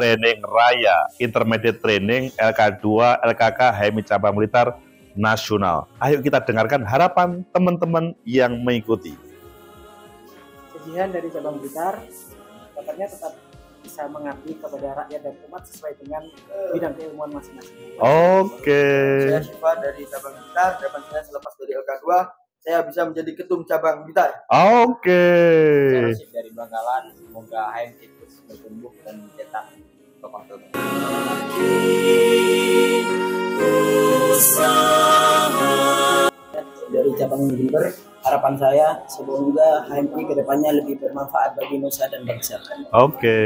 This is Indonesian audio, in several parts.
training raya, intermediate training, LK2, LKK, HMI Cabang Blitar Nasional. Ayo kita dengarkan harapan teman-teman yang mengikuti. Sejihan dari Cabang Blitar, katanya tetap bisa mengabdi kepada rakyat dan umat sesuai dengan bidang keilmuan masing-masing. Oke. Saya Syifa dari cabang Blitar. Harapan saya selepas dari LK2, saya bisa menjadi ketum cabang Blitar. Oke. Saya Rashid dari Bangkalan. Semoga HMT terus bertumbuh dan mencetak Dari cabang Jember, harapan saya semoga HMI ke depannya lebih bermanfaat bagi nusa dan bangsa. Oke.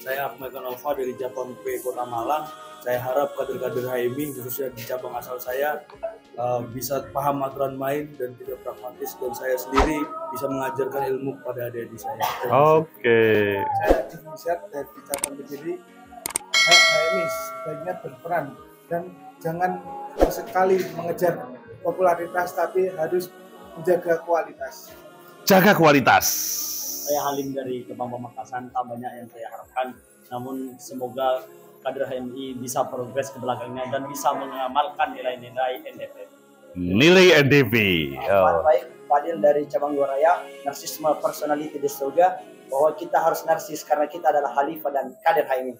Saya Ahmad Nova dari cabang P Kota Malang. Saya harap kader-kader HMI khususnya di cabang asal saya uh, bisa paham aturan main dan tidak pragmatis dan saya sendiri bisa mengajarkan ilmu kepada adik-adik saya. Oke. saya Jifisat dari cabang HMI sebaiknya berperan dan jangan sekali mengejar popularitas tapi harus menjaga kualitas. Jaga kualitas. saya Halim dari Kebang Pamekasan tak banyak yang saya harapkan namun semoga kader HMI bisa progres ke belakangnya dan bisa mengamalkan nilai-nilai NDP Nilai NDP. Oh. baik Fadil dari cabang Raya, narsisme personality disorder bahwa kita harus narsis karena kita adalah khalifah dan kader HMI.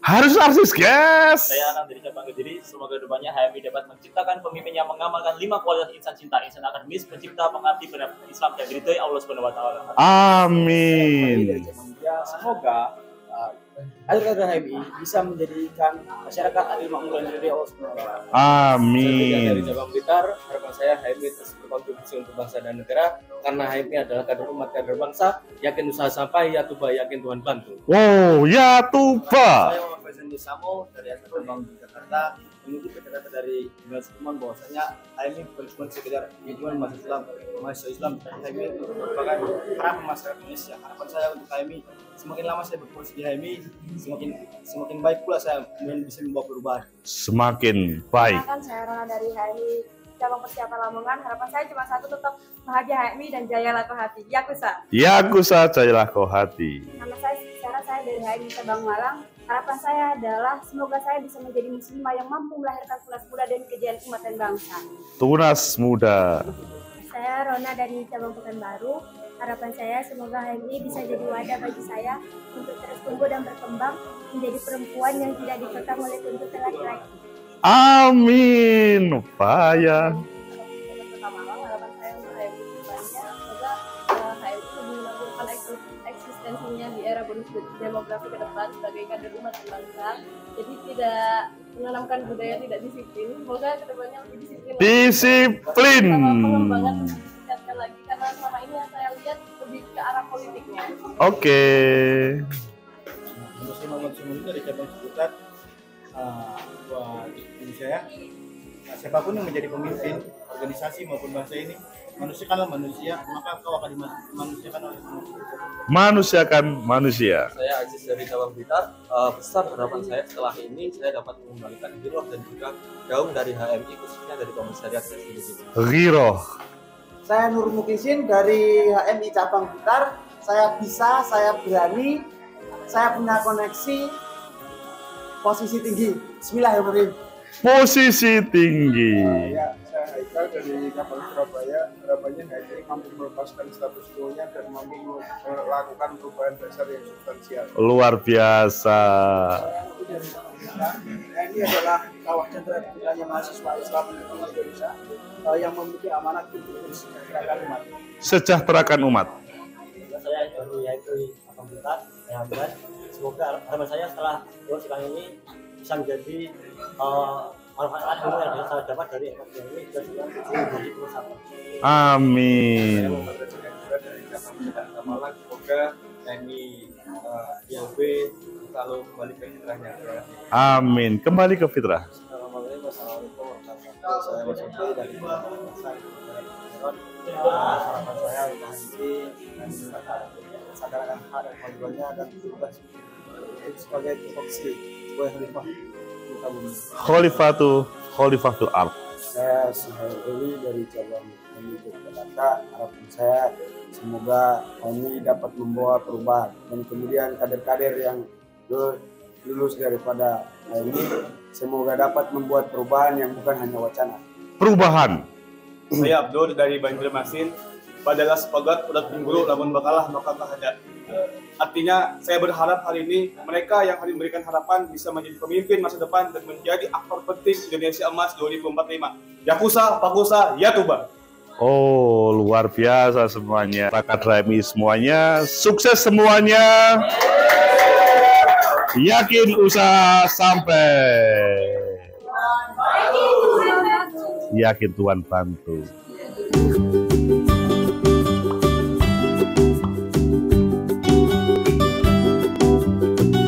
Harus narsis, guys. saya Anang dari cabang Kediri semoga depannya HMI dapat menciptakan pemimpin yang mengamalkan lima kualitas insan cinta insan akademis pencipta pengabdi pada Islam dan diridhoi Allah Subhanahu wa taala Amin. semoga uh, kader-kader HMI bisa menjadikan masyarakat adil makmur dan diridhoi Allah Subhanahu wa taala. Amin. Dari cabang Blitar, harapan saya HMI terus berkontribusi untuk bangsa dan negara karena HMI adalah kader umat kader bangsa yakin usaha sampai ya tuba yakin Tuhan bantu. Wow, ya tuba. Faisal Nisamo dari asal Cabang Jakarta mengikuti kata-kata dari Ibn Sukuman bahwasanya HMI bukan cuma sekedar tujuan masuk Islam, masuk Islam, HMI merupakan harapan masyarakat Indonesia. Harapan saya untuk HMI semakin lama saya berproses di HMI, semakin semakin baik pula saya bisa membawa perubahan. Semakin baik. Perkenalkan saya Rona dari HMI cabang persiapan Lamongan. Harapan saya cuma satu tetap bahagia HMI dan jayalah ke hati. Yakuza. Ya aku sajalah kau hati. Nama saya Sarah saya dari HMI cabang Malang. Harapan saya adalah semoga saya bisa menjadi muslimah yang mampu melahirkan tunas muda dan kejayaan umat dan bangsa. Tunas muda. Saya Rona dari cabang Pekanbaru. Harapan saya semoga HMI bisa jadi wadah bagi saya untuk terus tumbuh dan berkembang menjadi perempuan yang tidak dikekang oleh tuntutan laki-laki. Amin. Upaya. Pertama harapan saya untuk HMI ke depannya semoga uh, HMI lebih meneguhkan eksis- eksistensinya di era bonus demografi ke depan sebagai kader umat dan bangsa jadi tidak menanamkan budaya tidak disiplin semoga ke depannya lebih disiplin. Disiplin. Pengembangan ditingkatkan lagi karena selama ini yang saya lihat lebih ke arah politiknya Oke. Muslim Muhammad Sumuli dari cabang seputar uh, buat Indonesia ya. Nah, siapa pun yang menjadi pemimpin organisasi maupun bangsa ini manusia kanlah manusia maka kau akan dimanusiakan oleh manusia. Manusiakan manusia. Saya Aziz dari cabang Blitar. Eh, besar harapan saya setelah ini saya dapat mengembalikan giroh dan juga gaung dari HMI khususnya dari komisariat saya sendiri. Riroh. Saya Nur Mukisin dari HMI cabang Blitar. Saya bisa, saya berani, saya punya koneksi, posisi tinggi. Bismillahirrahmanirrahim. Posisi tinggi. Ya, saya Haikal dari kapal Surabaya. Harapannya HMI mampu melepaskan status quo-nya dan mampu melakukan perubahan dasar yang substansial. Luar biasa. Nah, ini adalah kawah cendera yang mahasiswa Islam Indonesia eh, yang memiliki amanat untuk mensejahterakan umat. Sejahterakan umat. saya dari yaitu semoga harapan saya setelah dua sekarang ini bisa menjadi uh, manfaat ilmu yang bisa saya dapat dari ekosistem ini dan juga Amin. semoga TNI eh, ILB selalu kembali ke fitrahnya. Kasih. Amin. Kembali ke fitrah. Assalamualaikum warahmatullahi wabarakatuh. Saya Mas Uti dari Pasar Harapan saya untuk ini dan sadarkan hak dan kewajibannya dan tugas sebagai tupoksi sebagai khalifah. Khalifatu Khalifatul Ard. Saya Suhail Dewi dari cabang kami Jakarta. Harapan saya semoga kami dapat membawa perubahan dan kemudian kader-kader yang lulus daripada HMI semoga dapat membuat perubahan yang bukan hanya wacana. Perubahan. Saya Abdul dari Banjarmasin. Padalah sepagat udah pinggul lamun bakalah maka ada. Artinya saya berharap hari ini mereka yang hari memberikan harapan bisa menjadi pemimpin masa depan dan menjadi aktor penting Indonesia Emas 2045. Yakusa, Pakusa, Yatuba. Oh, luar biasa semuanya. Rakat Remi semuanya, sukses semuanya. Yakin usaha sampai. Yakin Tuhan bantu.